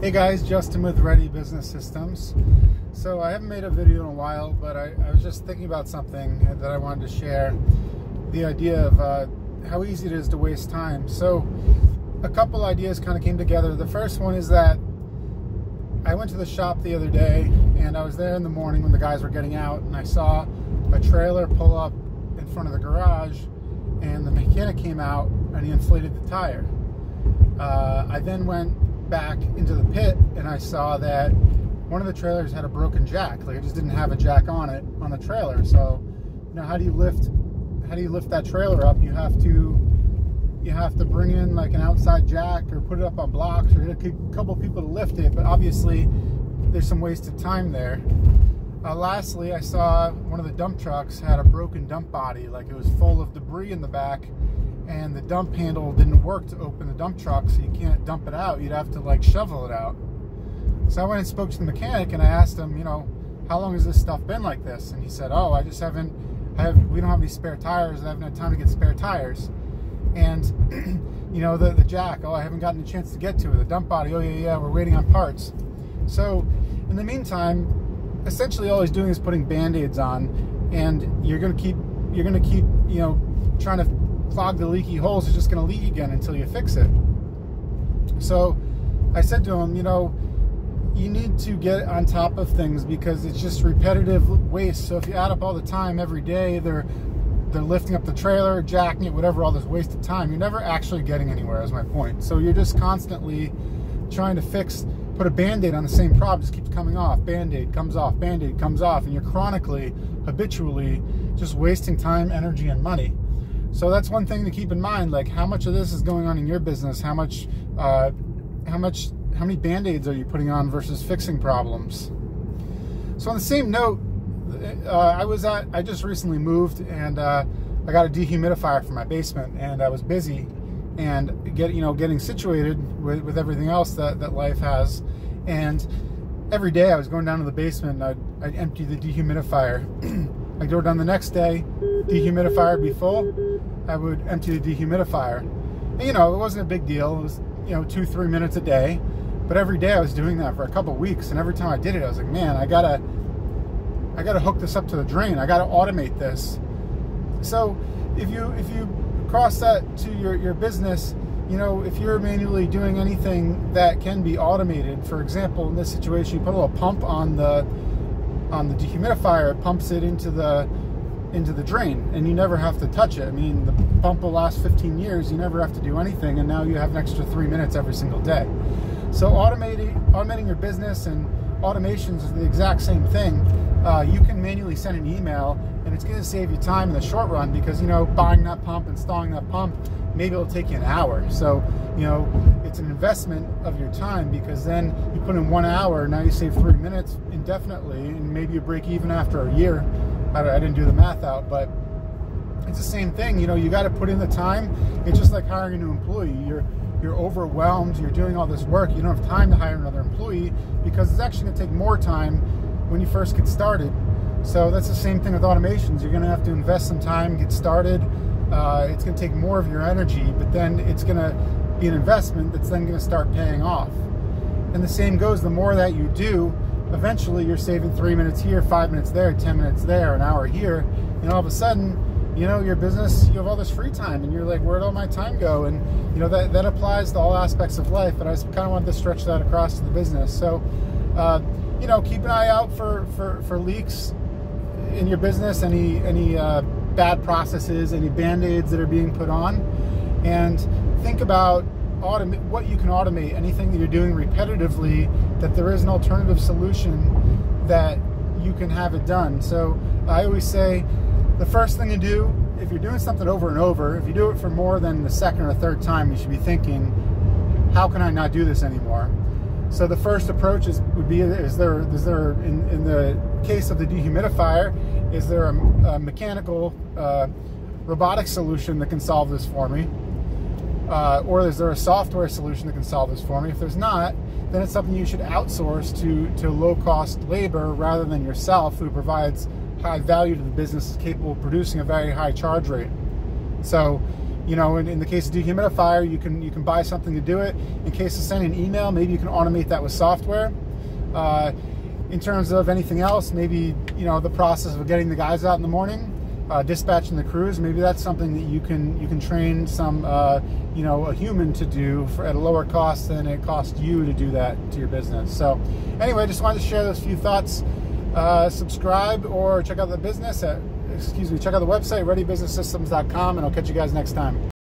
Hey guys, Justin with Ready Business Systems. So I haven't made a video in a while, but I, I was just thinking about something that I wanted to share. The idea of uh, how easy it is to waste time. So a couple ideas kind of came together. The first one is that I went to the shop the other day and I was there in the morning when the guys were getting out and I saw a trailer pull up in front of the garage and the mechanic came out and he inflated the tire. Uh, I then went back into the pit and I saw that one of the trailers had a broken jack. Like it just didn't have a jack on it on the trailer. So, you know, how do you lift how do you lift that trailer up? You have to you have to bring in like an outside jack or put it up on blocks or get a couple people to lift it. But obviously, there's some wasted time there. Uh, lastly, I saw one of the dump trucks had a broken dump body, like it was full of debris in the back, and the dump handle didn't work to open the dump truck, so you can't dump it out. You'd have to like shovel it out. So I went and spoke to the mechanic and I asked him, you know, how long has this stuff been like this? And he said, oh, I just haven't, I have, we don't have any spare tires. I haven't had time to get spare tires. And, you know, the, the jack, oh, I haven't gotten a chance to get to it. The dump body, oh, yeah, yeah, we're waiting on parts. So in the meantime, essentially all he's doing is putting band-aids on and you're going to keep, you're going to keep, you know, trying to clog the leaky holes. It's just going to leak again until you fix it. So I said to him, you know, you need to get on top of things because it's just repetitive waste. So if you add up all the time every day, they're they're lifting up the trailer, jacking it, whatever, all this wasted time. You're never actually getting anywhere. Is my point. So you're just constantly trying to fix, put a band-aid on the same problem, just keeps coming off. Band-aid comes off, band-aid comes off, and you're chronically, habitually, just wasting time, energy, and money. So that's one thing to keep in mind. Like how much of this is going on in your business? How much, uh, how much how many band-aids are you putting on versus fixing problems? So on the same note, uh, I was at, I just recently moved and uh, I got a dehumidifier for my basement and I was busy and get, you know, getting situated with, with everything else that, that life has. And every day I was going down to the basement and I'd, I'd empty the dehumidifier. I'd go down the next day, dehumidifier be full, I would empty the dehumidifier. And, you know, it wasn't a big deal. It was, you know, two, three minutes a day. But every day I was doing that for a couple weeks, and every time I did it, I was like, man, I gotta, I gotta hook this up to the drain. I gotta automate this. So if you if you cross that to your your business, you know, if you're manually doing anything that can be automated, for example, in this situation, you put a little pump on the on the dehumidifier, it pumps it into the into the drain, and you never have to touch it. I mean, the pump will last 15 years. You never have to do anything, and now you have an extra three minutes every single day. So automating, automating your business and automations is the exact same thing. Uh, you can manually send an email and it's going to save you time in the short run because, you know, buying that pump, installing that pump, maybe it'll take you an hour. So, you know, it's an investment of your time because then you put in one hour, now you save three minutes indefinitely and maybe you break even after a year. I, I didn't do the math out, but it's the same thing. You know, you got to put in the time. It's just like hiring a new employee. You're you're overwhelmed, you're doing all this work, you don't have time to hire another employee because it's actually going to take more time when you first get started. So that's the same thing with automations. You're going to have to invest some time, get started. Uh, it's going to take more of your energy, but then it's going to be an investment that's then going to start paying off. And the same goes, the more that you do, eventually you're saving three minutes here, five minutes there, 10 minutes there, an hour here, and all of a sudden you know, your business, you have all this free time and you're like, where'd all my time go? And, you know, that, that applies to all aspects of life, but I kind of wanted to stretch that across to the business. So, uh, you know, keep an eye out for, for, for leaks in your business, any, any uh, bad processes, any band-aids that are being put on, and think about automate what you can automate, anything that you're doing repetitively, that there is an alternative solution that you can have it done. So I always say, the first thing to do, if you're doing something over and over, if you do it for more than the second or third time, you should be thinking, how can I not do this anymore? So the first approach is would be: is there is there in, in the case of the dehumidifier, is there a, a mechanical uh, robotic solution that can solve this for me, uh, or is there a software solution that can solve this for me? If there's not, then it's something you should outsource to to low cost labor rather than yourself, who provides high value to the business is capable of producing a very high charge rate. So, you know, in, in, the case of dehumidifier, you can you can buy something to do it. In case of sending an email, maybe you can automate that with software. Uh, in terms of anything else, maybe you know the process of getting the guys out in the morning, uh, dispatching the crews. Maybe that's something that you can you can train some uh, you know a human to do for, at a lower cost than it costs you to do that to your business. So anyway, just wanted to share those few thoughts. Uh, subscribe or check out the business at excuse me check out the website readybusinesssystems.com and I'll catch you guys next time.